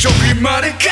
좀 힘만이 끝